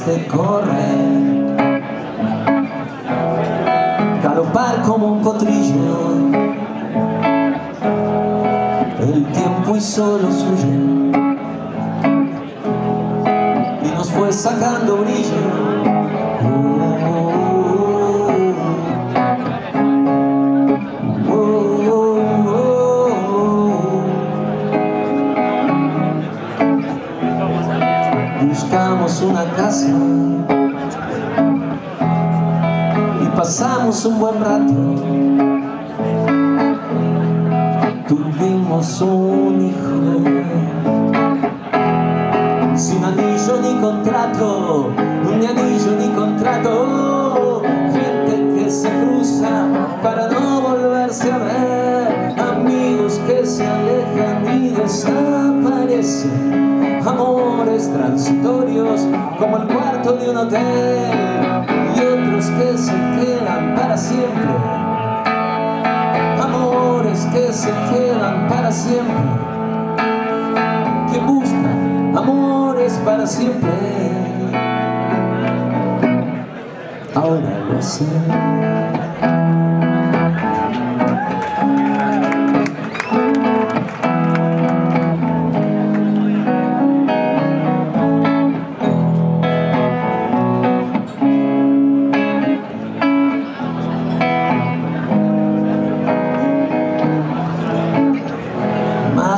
de correr Galopar como un potrillo. El tiempo hizo lo suyo. Y nos fue sacando brillo buscamos una casa y pasamos un buen rato. Tuvimos un hijo sin anillo ni contrato, ni anillo ni contrato. Gente que se cruza para no volverse a ver, amigos que se alejan y desaparecen amores transitorios como el cuarto de un hotel y otros que se quedan para siempre. Amores que se quedan para siempre que buscan amores para siempre. Ahora lo sé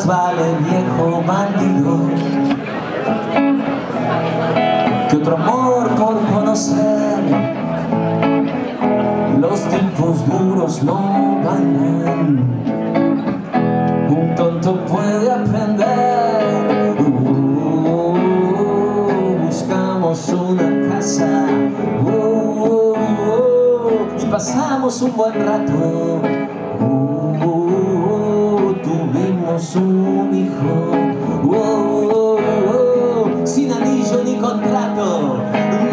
vale viejo bandido que otro amor por conocer. Los tiempos duros no van un tonto puede aprender. Uh, buscamos una casa. Uh, uh, y pasamos un buen rato. Un hijo sin anillo ni contrato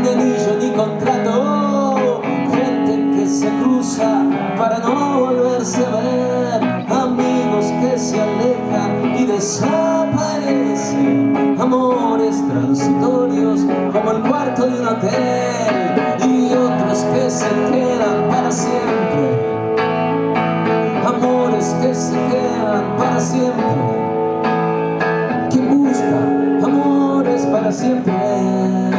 ni anillo ni contrato. Gente que se cruza para no volverse a ver amigos que se alejan y desaparecen. Amores transitorios como el cuarto de un hotel y otros que se quedan para siempre. Amores que se quedan para siempre. simple